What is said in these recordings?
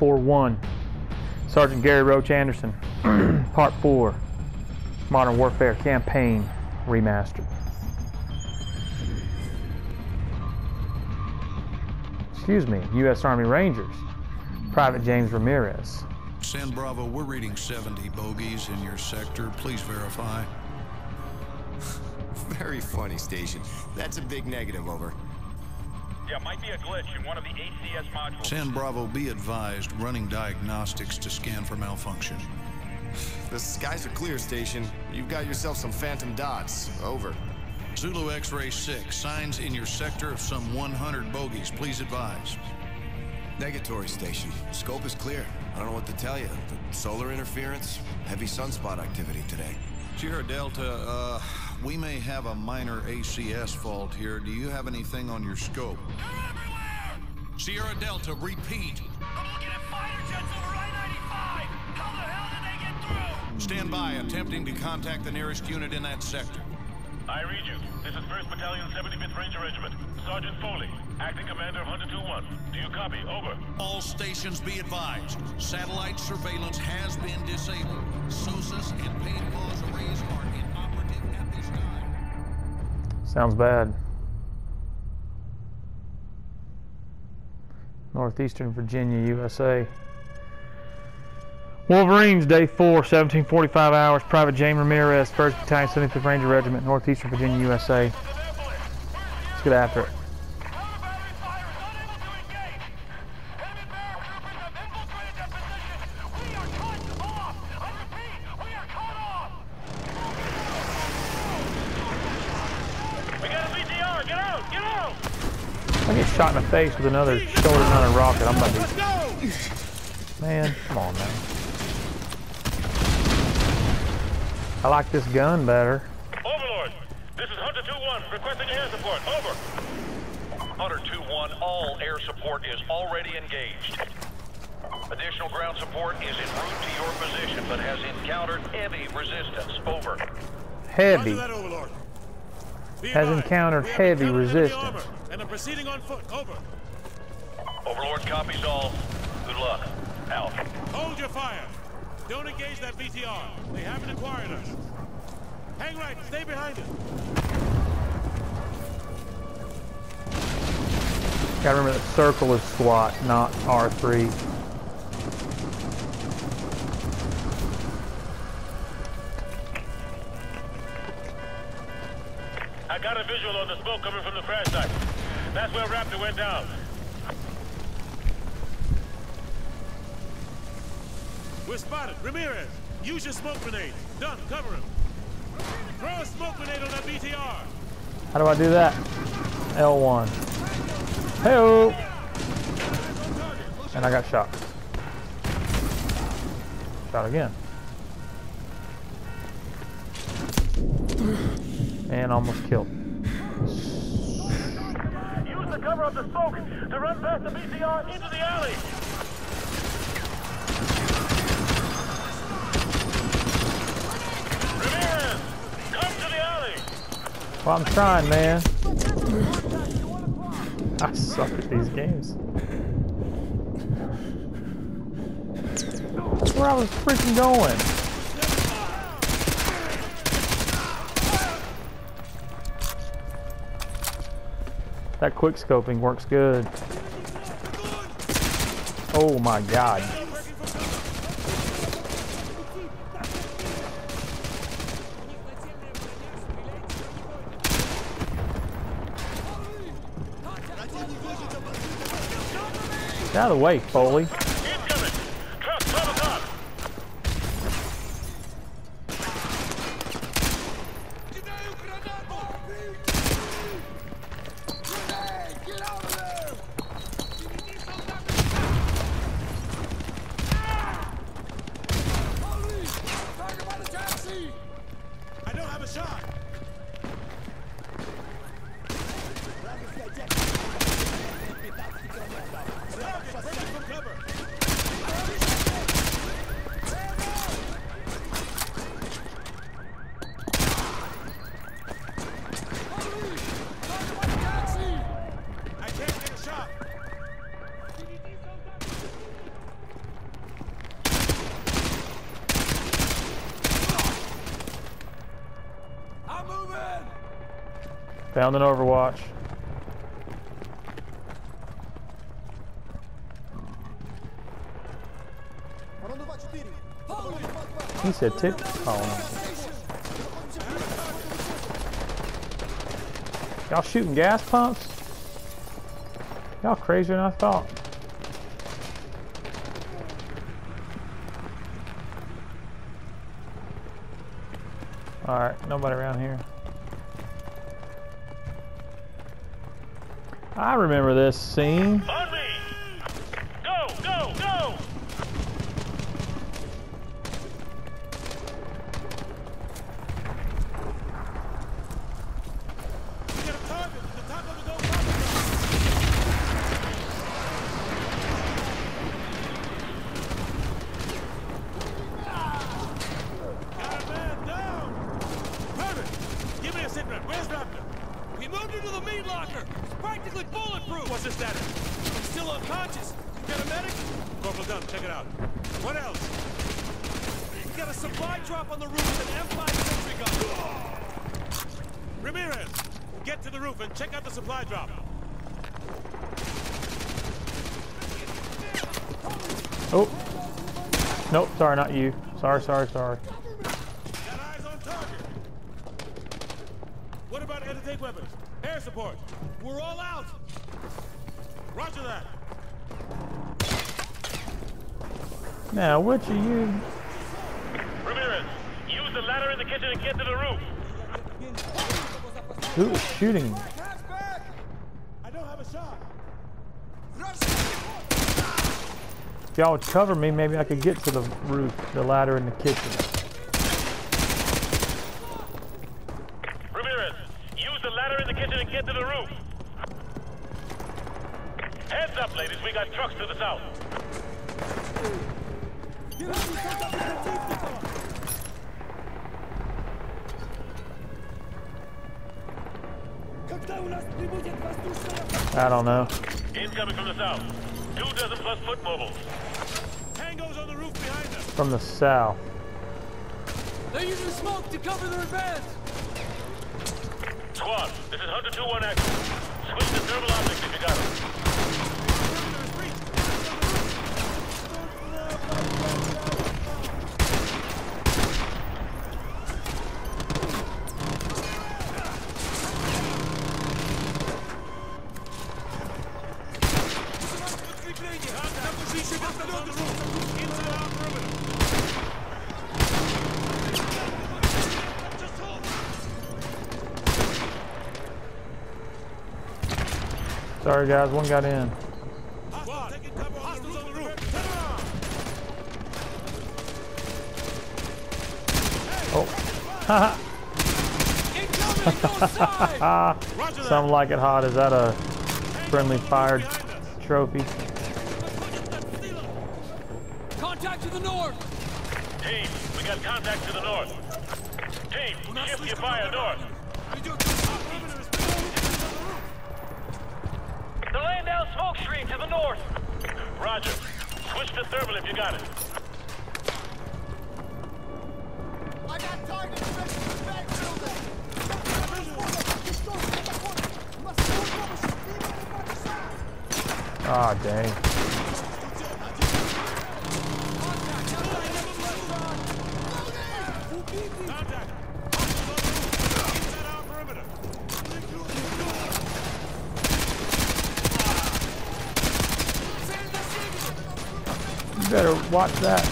4-1. Sergeant Gary Roach Sanderson. Part 4. Modern Warfare Campaign Remastered. Excuse me, U.S. Army Rangers. Private James Ramirez. San Bravo, we're reading 70 bogeys in your sector. Please verify. Very funny, Station. That's a big negative, over. San Bravo, be advised, running diagnostics to scan for malfunction. The skies are clear, Station. You've got yourself some phantom dots. Over. Zulu X-Ray 6, signs in your sector of some 100 bogeys. Please advise. Negatory, Station. Scope is clear. I don't know what to tell you. The solar interference, heavy sunspot activity today. Sierra Delta, uh, we may have a minor ACS fault here. Do you have anything on your scope? Sierra Delta, repeat. I'm looking at fighter jets over I-95. How the hell did they get through? Stand by, attempting to contact the nearest unit in that sector. I read you. This is 1st Battalion, 75th Ranger Regiment. Sergeant Foley, acting commander of Hunter 2-1. Do you copy? Over. All stations be advised. Satellite surveillance has been disabled. SOSUS and PAVE PAWS arrays are Sounds bad. Northeastern Virginia, USA. Wolverines, day four, 1745 hours. Private James Ramirez, 1st Battalion, 75th Ranger Regiment, Northeastern Virginia, USA. Let's get after it. We got a BTR. Get out. Get out. I get shot in the face with another shoulder mounted rocket. I'm about to Let's go. be. Man, come on, man. I like this gun better. Overlord, this is Hunter 2-1, requesting air support. Over. Hunter 2-1, all air support is already engaged. Additional ground support is en route to your position, but has encountered heavy resistance. Over. Heavy. Overlord. Be Has encountered heavy resistance. armor, And are proceeding on foot. Over. Overlord copies all. Good luck. Out. Hold your fire. Don't engage that BTR. They haven't acquired us. Hang right. Stay behind us. Gotta remember that circle is SWAT, not R3. I got a visual on the smoke coming from the crash site. That's where Raptor went down. We're spotted. Ramirez, use your smoke grenade. Done. Cover him. Throw a smoke grenade on that BTR. How do I do that? L1. Hey And I got shot. Shot again. And almost killed. Use the cover of the smoke to run past the BTR into the alley. Ramirez, come to the alley. Well, I'm trying, man. I suck at these games. That's where I was freaking going. That quick scoping works good. Oh my god. Get out of the way, Foley. Incoming. Truck, 12 o'clock. I don't have a shot. Target, take it from cover. Found an Overwatch. He said tick. Oh, no. Y'all shooting gas pumps? Y'all crazier than I thought. Alright, nobody around here. I remember this scene. On me! Go, go, go! We got a target at the top of the dome. Got a man down! Perfect! Give me a sit rep. Where's Raptor? We moved into the meat locker! It's practically bulletproof! What's the status? He's still unconscious. You got a medic? Corporal Dunn, check it out. What else? We got a supply drop on the roof with an M5 sentry gun. Ramirez, get to the roof and check out the supply drop. Oh. Nope, sorry, not you. Sorry, sorry, sorry. Got eyes on target. What about take weapons? Air support. We're all out. Roger that. Now, which are you? Ramirez, use the ladder in the kitchen and get to the roof. Who is shooting? I don't have a shot. If y'all would cover me, maybe I could get to the roof, the ladder in the kitchen. Ramirez, use the ladder in the kitchen and get to the roof. Heads up, ladies. We got trucks to the south. I don't know. Incoming from the south. Two dozen plus foot mobiles. Tango's on the roof behind us. From the south. They're using smoke to cover their advance. Squad, this is Hunter 2-1 Actual. Switch to thermal optics if you got it. Sorry, guys, one got in. Oh. Something like it hot. Is that a friendly fired trophy? To the north. Team, we got contact to the north. Team, shift your fire north. They're laying down smoke screen to the north. Roger. Switch to thermal if you got it. I got targets next to the back building. Ah, dang. Contact. Inside our perimeter. You better watch that.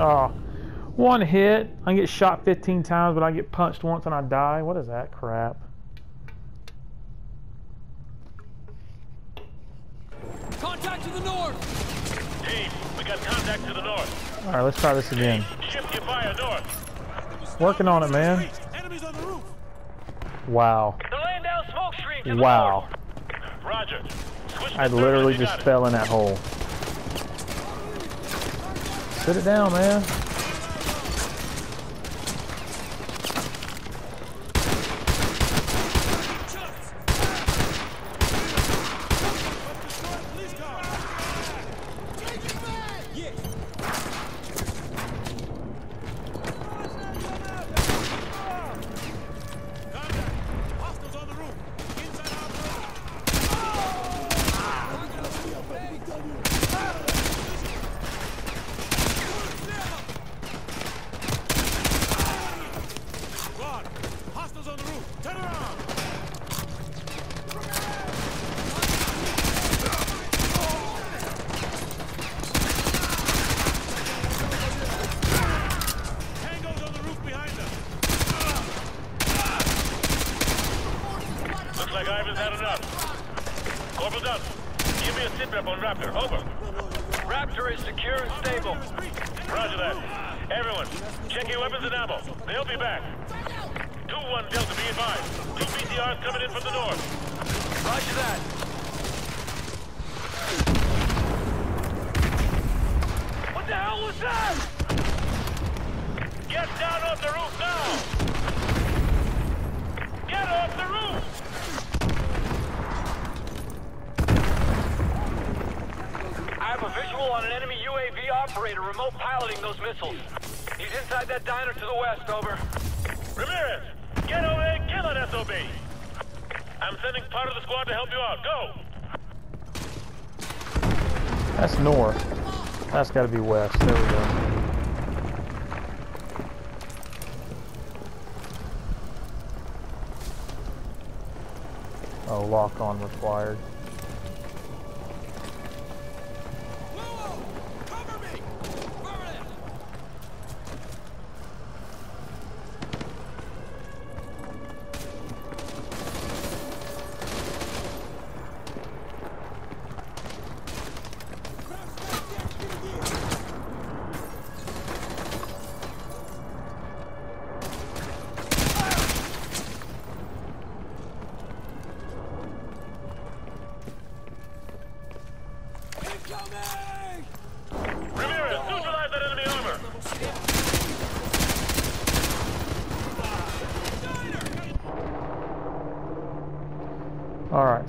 Oh, one hit. I get shot 15 times, but I get punched once and I die. What is that crap? Contact to the north. Team, we got contact to the north. All right, let's try this again. Working on it, man. Wow. Wow. Roger. I literally just fell in that hole. Sit it down, man. Hostiles on the roof. Turn around. Operator remote piloting those missiles. He's inside that diner to the west, over. Ramirez, get over there and kill that SOB! I'm sending part of the squad to help you out. Go! That's north. That's got to be west. There we go. Oh, lock on required.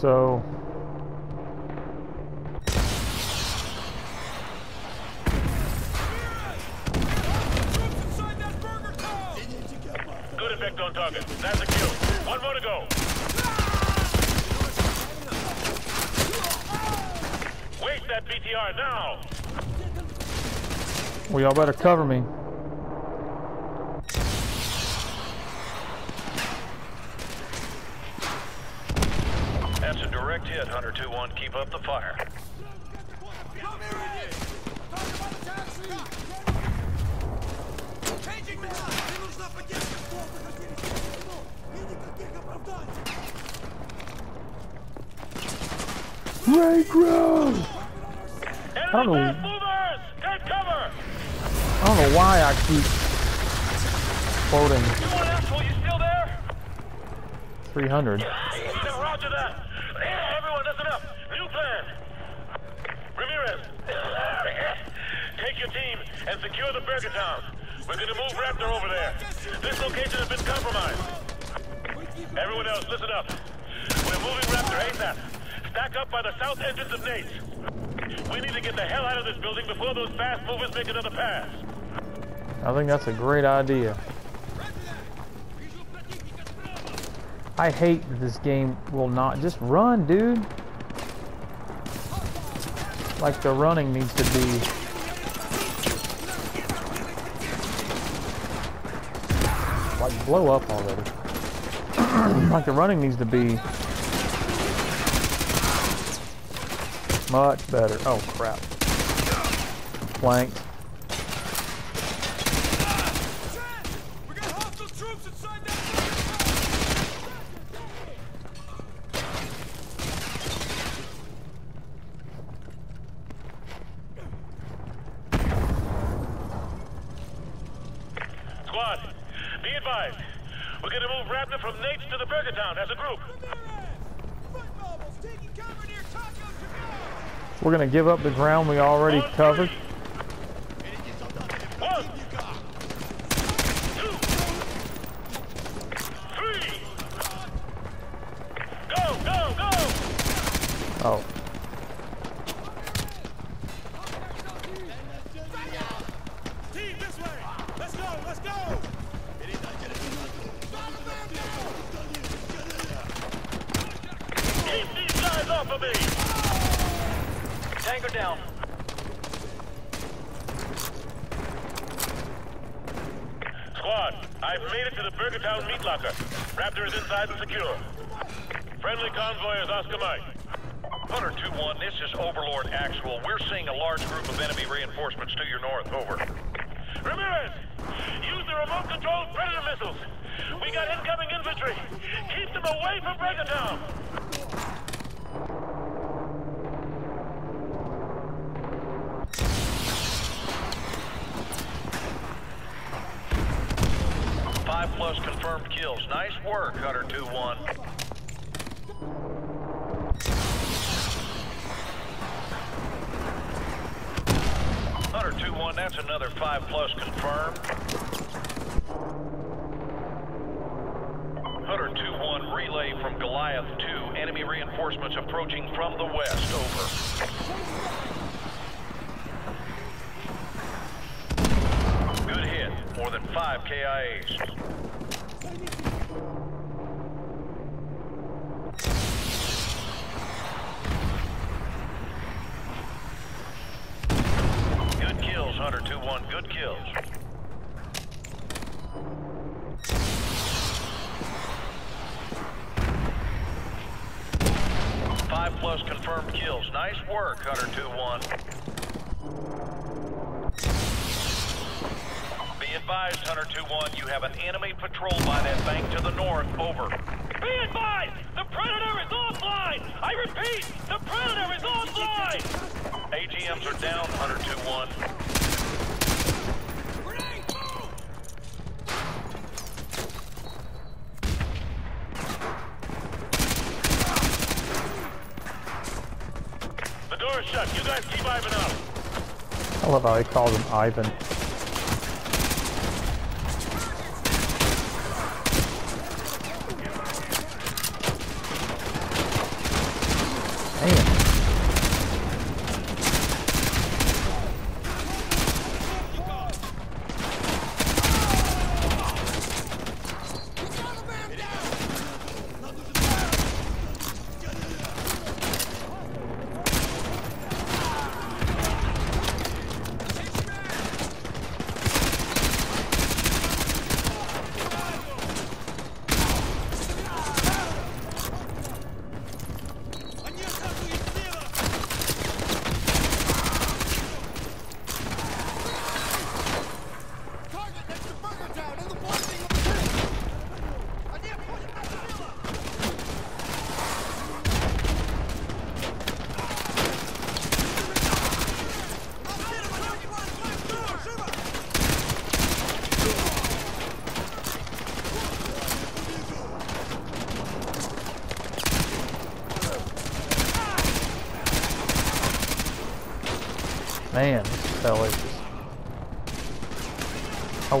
So Troops inside that burger town! Good effect on target. That's a kill. One more to go. Waste that BTR now! well, y'all better cover me. That's a Direct hit, Hunter 2-1. Keep up the fire. Ray ground! I don't know. I don't know why I keep floating. 300. Team and secure the Burger Town. We're gonna move Raptor over there. This location has been compromised. Everyone else, listen up. We're moving Raptor ASAP. Stack up by the south entrance of Nate's. We need to get the hell out of this building before those fast movers make another pass. I think that's a great idea. I hate that this game will not just run, dude. Like the running needs to be. Like blow up already. like the running needs to be much better. Oh crap. Flanked. Squad, be advised. We're gonna move Raptor from Nate's to the Burger Town as a group. Foot mobiles taking cover near Taco Tamal! We're gonna give up the ground we already covered. Tango down. Squad, I've made it to the Burger Town meat locker. Raptor is inside and secure. Friendly convoy is Oscar Mike. Hunter 2-1, this is Overlord Actual. We're seeing a large group of enemy reinforcements to your north. Over. Ramirez, use the remote-controlled Predator missiles. We got incoming infantry. Keep them away from Burger Town. Kills. Nice work, Hunter 2-1. Hunter 2-1, that's another 5 plus confirmed. Hunter 2-1, relay from Goliath 2. Enemy reinforcements approaching from the west. Over. Good hit. More than 5 KIAs. Good kills, Hunter 2-1. Good kills. Five plus confirmed kills. Nice work, Hunter 2-1. Be advised, Hunter 2-1, you have an enemy patrol by that bank to the north. Over. Be advised! The Predator is offline! I repeat, the Predator is offline! AGMs are down, Hunter 2-1. You guys keep Ivan. I love how he calls him Ivan.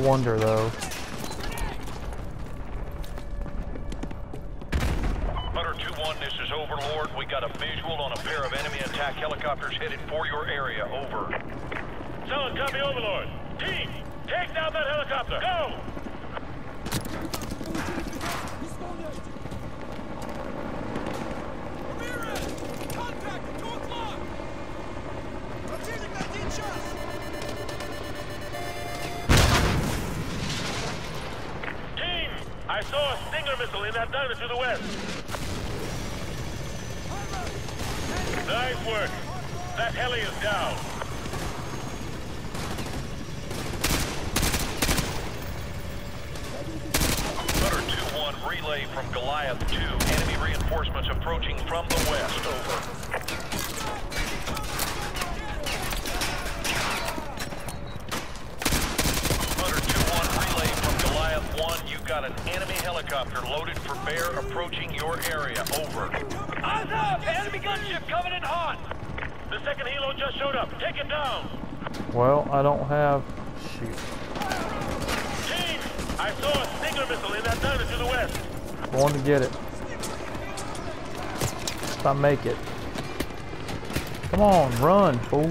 Wonder though. Hunter 2-1, this is Overlord. We got a visual on a pair of enemy attack helicopters headed for your area. Over. Solid copy, Overlord. Team, take down that helicopter. Go! I saw a Stinger missile in that diner to the west. Nice work. That heli is down. Hunter 2-1, relay from Goliath 2. Enemy reinforcements approaching from the west. Over. Hunter 2-1, relay from Goliath 1. You've got an enemy helicopter loaded for bear approaching your area. Over. Eyes up! Enemy gunship coming in hot! The second helo just showed up. Take it down. Well, I don't have... Shoot. Team, I saw a Stinger missile in that diner to the west. Going to get it. If I make it. Come on, run, fool.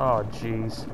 Oh, jeez.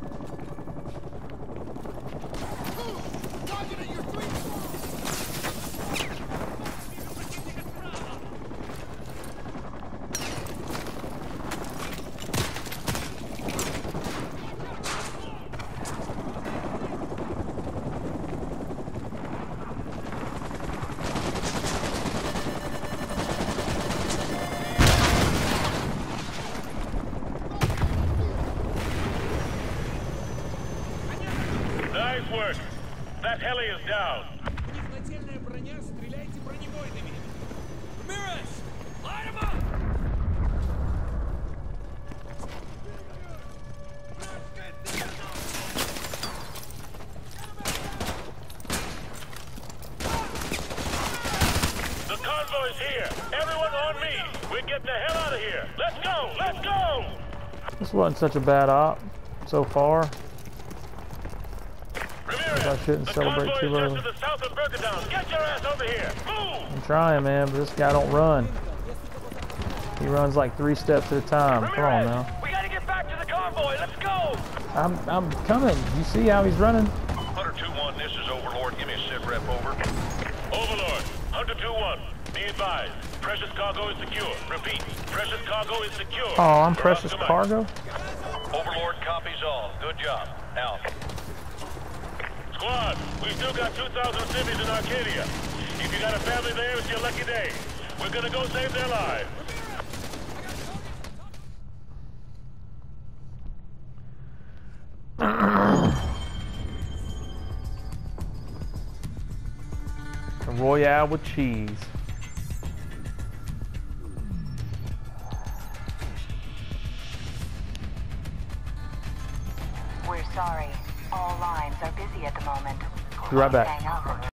This wasn't such a bad op so far. Ramirez, I shouldn't celebrate too early. I'm trying, man, but this guy don't run. He runs like three steps at a time. Come on now. we gotta get back to the convoy. Let's go. I'm I'm coming. You see how he's running? Hunter 2-1, this is Overlord. Give me a sit rep over. Overlord, Hunter 2-1. Be advised. Precious cargo is secure. Repeat. Precious cargo is secure. Oh, I'm We're precious cargo. Overlord copies all. Good job. Out. Squad, we still got 2,000 civvies in Arcadia. If you got a family there, it's your lucky day. We're gonna go save their lives. Royale with cheese. Be right back.